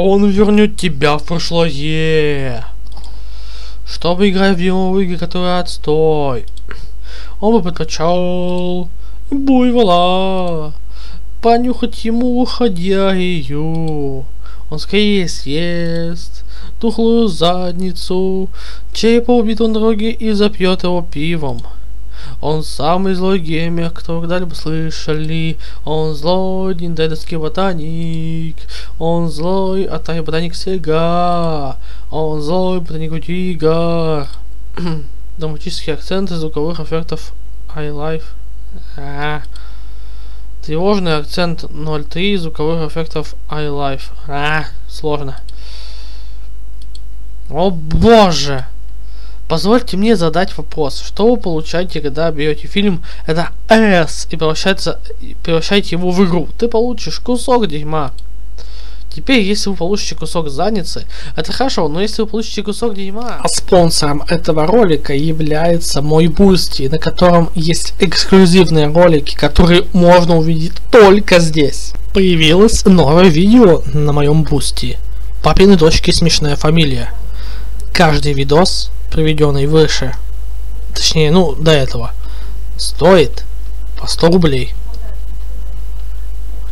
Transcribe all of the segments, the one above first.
Он вернет тебя в прошлое. Чтобы играть в его игры, которые отстой. Он бы предпочел буйвола. Понюхать ему уходяю. Он скорее съест тухлую задницу, чей поубит он дороги и запьет его пивом. Он самый злой геймер, кто когда-либо слышали. Он злой ниндендовский ботаник. Он злой атаки ботаник Сега. Он злой ботаник Тигр. Драматические акценты звуковых эффектов iLife. А. Тревожный акцент 0.3 звуковых эффектов iLife. А, сложно. О боже! Позвольте мне задать вопрос. Что вы получаете, когда берете фильм это S и превращается, превращаете его в игру? Ты получишь кусок дерьма. Теперь, если вы получите кусок задницы, это хорошо, но если вы получите кусок дерьма... А спонсором этого ролика является мой Boosty, на котором есть эксклюзивные ролики, которые можно увидеть только здесь. Появилось новое видео на моем Boosty. Папины дочки смешная фамилия. Каждый видос приведенный выше, точнее, ну, до этого, стоит по 100 рублей.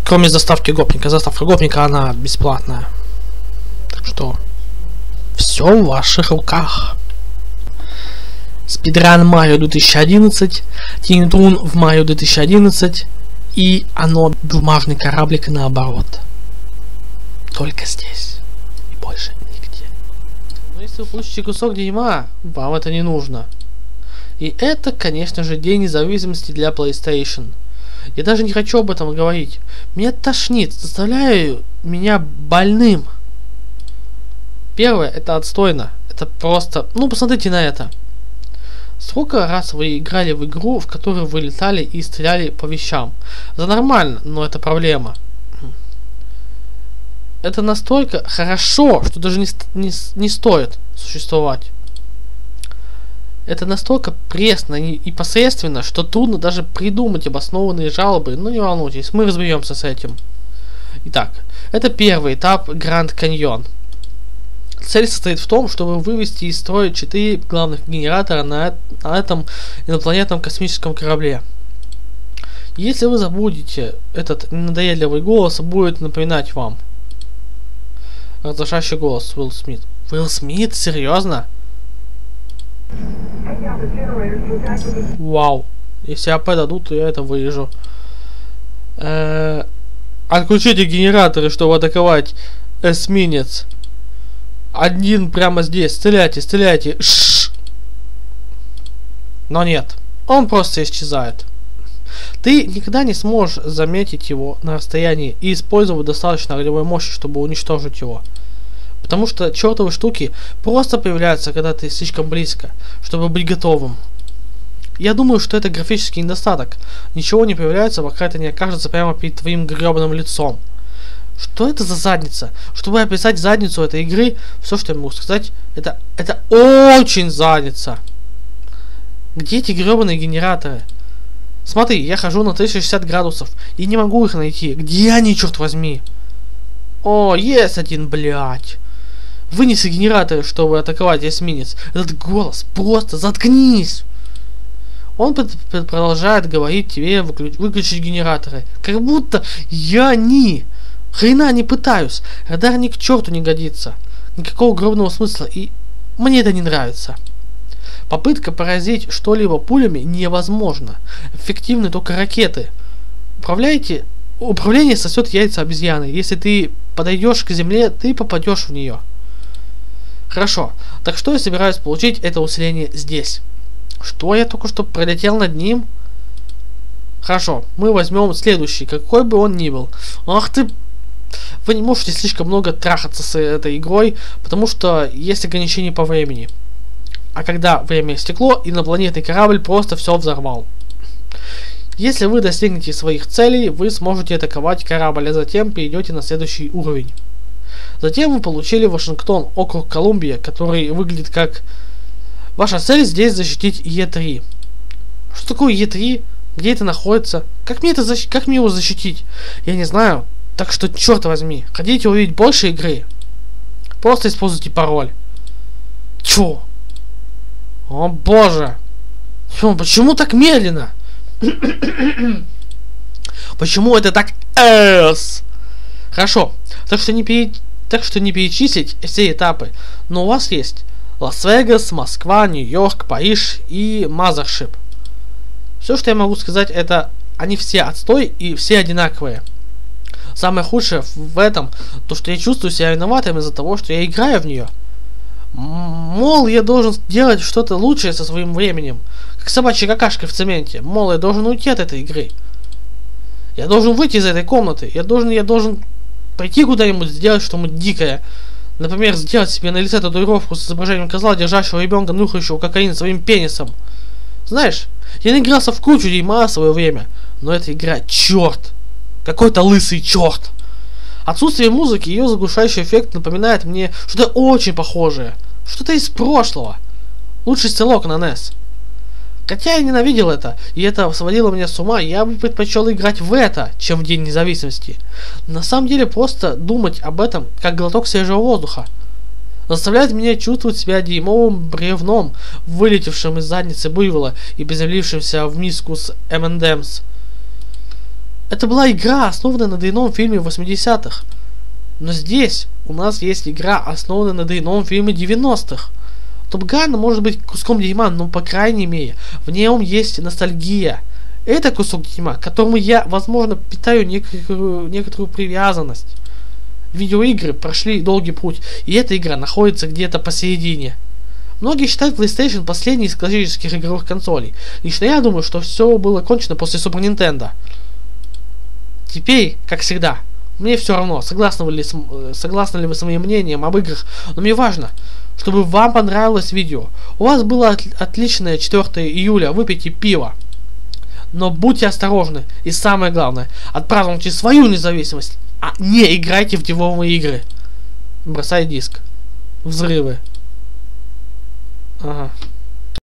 Кроме заставки гопника. Заставка гопника, она бесплатная. Так что, все в ваших руках. Спидран Марио 2011, Тинитун в Марио 2011 и оно бумажный кораблик наоборот. Только здесь. И больше если вы получите кусок дерьма, вам это не нужно. И это, конечно же, День независимости для PlayStation. Я даже не хочу об этом говорить. Меня тошнит, заставляю меня больным. Первое, это отстойно. Это просто... Ну, посмотрите на это. Сколько раз вы играли в игру, в которой вы летали и стреляли по вещам? Это нормально, но это проблема это настолько хорошо, что даже не, не, не стоит существовать. Это настолько пресно и посредственно, что трудно даже придумать обоснованные жалобы. Ну не волнуйтесь, мы разберемся с этим. Итак, это первый этап Гранд Каньон. Цель состоит в том, чтобы вывести из строя четыре главных генератора на, на этом инопланетном космическом корабле. Если вы забудете, этот надоедливый голос будет напоминать вам – Раздражающий голос. Уилл Смит. Уилл Смит? Серьезно? Вау. Если АП дадут, то я это вырежу. Э -э отключите генераторы, чтобы атаковать эсминец. Один прямо здесь. Стреляйте, стреляйте. Ш -ш. Но нет. Он просто исчезает. Ты никогда не сможешь заметить его на расстоянии и использовать достаточно огневой мощи, чтобы уничтожить его. Потому что чертовы штуки просто появляются, когда ты слишком близко, чтобы быть готовым. Я думаю, что это графический недостаток. Ничего не появляется, пока это не окажется прямо перед твоим гребаным лицом. Что это за задница? Чтобы описать задницу этой игры, все, что я могу сказать, это, это очень задница. Где эти гребаные генераторы? Смотри, я хожу на 360 градусов и не могу их найти. Где они, черт возьми? О, есть один, блядь. Вынеси генераторы, чтобы атаковать эсминец. Этот голос, просто заткнись. Он продолжает говорить тебе выключ выключить генераторы. Как будто я не. Хрена не пытаюсь. Радар ни к черту не годится. Никакого гробного смысла. И мне это не нравится. Попытка поразить что-либо пулями невозможно. Эффективны только ракеты. Управляете... Управление сосет яйца обезьяны. Если ты подойдешь к земле, ты попадешь в нее. Хорошо. Так что я собираюсь получить это усиление здесь? Что я только что пролетел над ним? Хорошо, мы возьмем следующий, какой бы он ни был. Ах ты... Вы не можете слишком много трахаться с этой игрой, потому что есть ограничения по времени. А когда время истекло, инопланетный корабль просто все взорвал. Если вы достигнете своих целей, вы сможете атаковать корабль, а затем перейдете на следующий уровень. Затем вы получили Вашингтон, округ Колумбия, который выглядит как... Ваша цель здесь защитить Е3. Что такое Е3? Где это находится? Как мне, это защ... как мне его защитить? Я не знаю. Так что, черт возьми, хотите увидеть больше игры? Просто используйте пароль. Чё? О боже! Чё, почему так медленно? почему это так S? Хорошо. Так что не пере... так что не перечислить все этапы. Но у вас есть Лас-Вегас, Москва, Нью-Йорк, Париж и Mothership. Все, что я могу сказать, это они все отстой и все одинаковые. Самое худшее в этом, то что я чувствую себя виноватым из-за того, что я играю в нее. Мол, я должен делать что-то лучшее со своим временем. Как собачья какашка в цементе. Мол, я должен уйти от этой игры. Я должен выйти из этой комнаты. Я должен, я должен пойти куда-нибудь, сделать что-нибудь дикое. Например, сделать себе на лице татуировку с изображением козла, держащего ребенка, нюхающего кокаин своим пенисом. Знаешь, я наигрался в кучу дерьма в свое время, но эта игра черт. Какой-то лысый черт. Отсутствие музыки и ее заглушающий эффект напоминает мне что-то очень похожее. Что-то из прошлого. Лучший стрелок на NES. Хотя я ненавидел это, и это сводило меня с ума, я бы предпочел играть в это, чем в День независимости. На самом деле просто думать об этом, как глоток свежего воздуха. Заставляет меня чувствовать себя дерьмовым бревном, вылетевшим из задницы буйвола и приземлившимся в миску с M&M's. Это была игра, основанная на дрянном фильме 80-х. Но здесь у нас есть игра, основанная на дрянном фильме 90-х. Топ Ган может быть куском дерьма, но по крайней мере в нем есть ностальгия. Это кусок дерьма, к которому я, возможно, питаю некоторую, некоторую привязанность. Видеоигры прошли долгий путь, и эта игра находится где-то посередине. Многие считают PlayStation последней из классических игровых консолей. Лично я думаю, что все было кончено после Super Nintendo. Теперь, как всегда, мне все равно, согласны ли, согласны ли вы с моим мнением об играх, но мне важно, чтобы вам понравилось видео. У вас было от, отличное 4 июля, выпейте пиво. Но будьте осторожны. И самое главное, отпразднуйте свою независимость, а не играйте в девовые игры. Бросай диск. Взрывы. Ага.